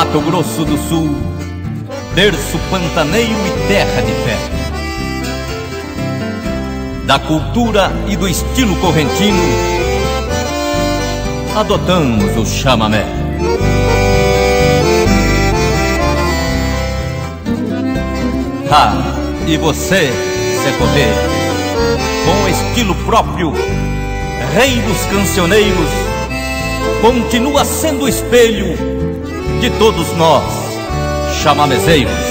Mato Grosso do Sul, berço pantaneiro e terra de fé. Da cultura e do estilo correntino, adotamos o chamamé. Ah, e você, Secodê, com estilo próprio, rei dos cancioneiros, continua sendo espelho de todos nós, chamamezeiros.